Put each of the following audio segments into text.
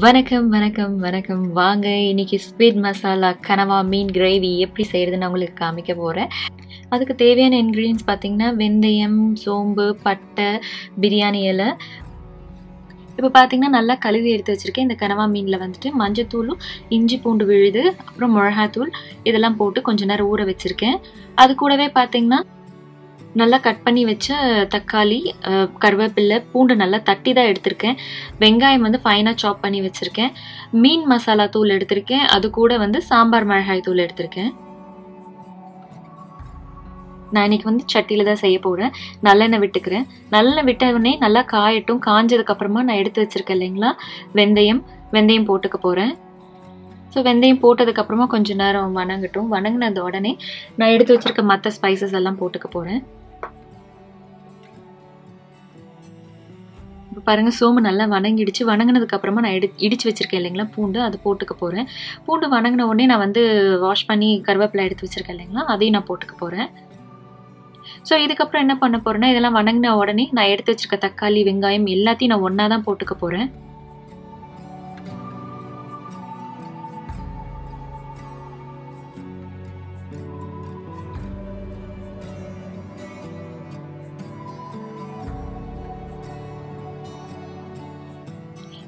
வணக்கம் வணக்கம் வணக்கம். வாங்க இன்னைக்கு ஸ்வீட் மசாலா கனவா மீன் கிரேவி எப்படி செய்கிறதுன்னு உங்களுக்கு காமிக்க போகிறேன் அதுக்கு தேவையான இன்க்ரீடியன்ஸ் பார்த்தீங்கன்னா வெந்தயம் சோம்பு பட்டை பிரியாணி இலை. இப்போ பார்த்தீங்கன்னா நல்லா கழுவி எடுத்து வச்சுருக்கேன். இந்த கனவா மீனில் வந்துட்டு மஞ்சத்தூளும் இஞ்சி பூண்டு விழுது அப்புறம் மிளகாத்தூள் இதெல்லாம் போட்டு கொஞ்ச நேரம் ஊற வச்சுருக்கேன். அது கூடவே பார்த்தீங்கன்னா நல்லா கட் பண்ணி வச்ச தக்காளி கருவேப்பில்லை பூண்டு நல்லா தட்டி தான் எடுத்திருக்கேன். வெங்காயம் வந்து ஃபைனாக சாப் பண்ணி வச்சுருக்கேன். மீன் மசாலா தூள் எடுத்திருக்கேன். அது கூட வந்து சாம்பார் மிளகாய் தூள் எடுத்திருக்கேன். நான் இன்னைக்கு வந்து சட்டியில் தான் செய்ய போகிறேன் நல்லெண்ணெய் விட்டுக்கிறேன். நல்லெண்ணெய் விட்டவுடனே நல்லா காயட்டும். காஞ்சதுக்கப்புறமா நான் எடுத்து வச்சிருக்கேன் இல்லைங்களா? வெந்தயம் வெந்தயம் போட்டுக்க போகிறேன் ஸோ வெந்தயம் போட்டதுக்கப்புறமா கொஞ்சம் நேரம் வணங்கட்டும். வணங்கினது உடனே நான் எடுத்து வச்சுருக்க மற்ற ஸ்பைசஸ் எல்லாம் போட்டுக்க போகிறேன் இப்போ பாருங்கள் சோம்பு நல்லா வணங்கிடுச்சு. வணங்கினதுக்கப்புறமா நான் எடு இடிச்சு வச்சிருக்கேன் இல்லைங்களா பூண்டு. அது போட்டுக்க போகிறேன் பூண்டு வணங்கின உடனே நான் வந்து வாஷ் பண்ணி கருவேப்பிலை எடுத்து வச்சுருக்கேன் இல்லைங்களா அதையும் நான் போட்டுக்க போகிறேன் ஸோ இதுக்கப்புறம் என்ன பண்ண போகிறேன்னா இதெல்லாம் வணங்கின உடனே நான் எடுத்து வச்சிருக்க தக்காளி வெங்காயம் எல்லாத்தையும் நான் ஒன்றா தான் போட்டுக்க போகிறேன்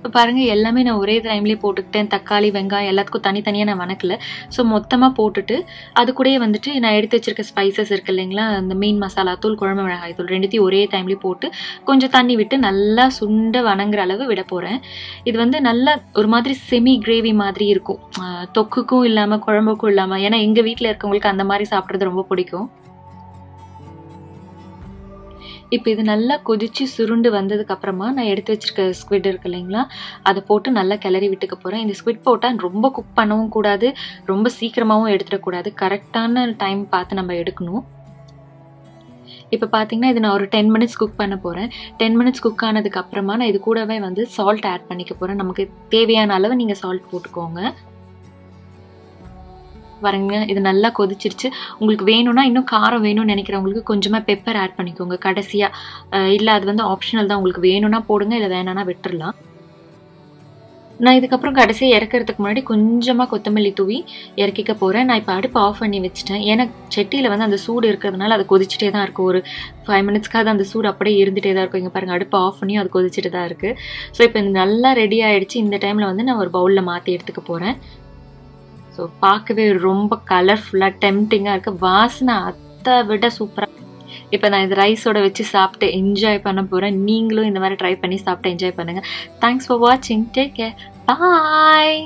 இப்போ பாருங்க எல்லாமே நான் ஒரே டைம்லேயே போட்டுக்கிட்டேன். தக்காளி வெங்காயம் எல்லாத்துக்கும் தனித்தனியாக நான் வணக்கல. ஸோ மொத்தமாக போட்டுட்டு அது கூடயே வந்துட்டு நான் எடுத்து வச்சிருக்க ஸ்பைசஸ் இருக்கு இல்லைங்களா? அந்த மீன் மசாலா தூள் குழம்பு மிளகாய் தூள் ரெண்டுத்தையும் ஒரே டைம்லேயே போட்டு கொஞ்சம் தண்ணி விட்டு நல்லா சுண்ட வணங்குற அளவு விட போகிறேன் இது வந்து நல்லா ஒரு மாதிரி செமி கிரேவி மாதிரி இருக்கும். தொக்குக்கும் இல்லாமல் குழம்புக்கும் இல்லாமல் ஏன்னா எங்கள் வீட்டில் இருக்கவங்களுக்கு அந்த மாதிரி சாப்பிட்றது ரொம்ப பிடிக்கும். இப்போ இது நல்லா கொதித்து சுருண்டு வந்ததுக்கு அப்புறமா நான் எடுத்து வச்சிருக்க ஸ்குவிட் இருக்கு இல்லைங்களா? அதை போட்டு நல்லா கிளறி விட்டுக்க போகிறேன் இந்த ஸ்குவிட் போட்டால் ரொம்ப குக் பண்ணவும் கூடாது ரொம்ப சீக்கிரமாகவும் எடுத்துடக்கூடாது கரெக்டான டைம் பார்த்து நம்ம எடுக்கணும். இப்போ பார்த்தீங்கன்னா இது நான் ஒரு டென் மினிட்ஸ் குக் பண்ண போகிறேன் டென் மினிட்ஸ் குக் ஆனதுக்கு அப்புறமா நான் இது கூடவே வந்து சால்ட் ஆட் பண்ணிக்க போகிறேன் நமக்கு தேவையான அளவு நீங்கள் சால்ட் போட்டுக்கோங்க. பாருங்கள் இது நல்லா கொதிச்சிருச்சு. உங்களுக்கு வேணும்னா இன்னும் காரம் வேணும்னு நினைக்கிறவங்களுக்கு கொஞ்சமாக பெப்பர் ஆட் பண்ணிக்கோங்க. கடைசியாக இல்லை அது வந்து ஆப்ஷனல் தான். உங்களுக்கு வேணும்னா போடுங்க இல்லை வேணாம்னா விட்டுறலாம். நான் இதுக்கப்புறம் கடைசியாக இறக்கிறதுக்கு முன்னாடி கொஞ்சமாக கொத்தமல்லி தூவி இறக்கிக்க போகிறேன் நான் இப்போ அடுப்பு ஆஃப் பண்ணி வச்சுட்டேன். ஏன்னா செட்டியில் வந்து அந்த சூடு இருக்கிறதுனால அது கொதிச்சுட்டே தான் இருக்கும். ஒரு ஃபைவ் மினிட்ஸ்க்காக அந்த சூடு அப்படியே இருந்துகிட்டே தான் இருக்கும். இங்கே பாருங்கள் அடுப்பு ஆஃப் பண்ணியும் அது கொதிச்சுட்டு தான் இருக்குது ஸோ இப்போ இது நல்லா ரெடி ஆகிடுச்சு இந்த டைமில் வந்து நான் ஒரு பவுலில் மாற்றி எடுத்துக்க போகிறேன் ஸோ பார்க்கவே ரொம்ப கலர்ஃபுல்லாக டெம்டிங்காக இருக்குது வாசனை அதை விட சூப்பராக இப்போ நான் இந்த ரைஸோட வச்சு சாப்பிட்டு என்ஜாய் பண்ண போகிறேன் நீங்களும் இந்த மாதிரி ட்ரை பண்ணி சாப்பிட்டு என்ஜாய் பண்ணுங்கள் தேங்க்ஸ் ஃபார் வாட்சிங் டேக் கேர் பாய்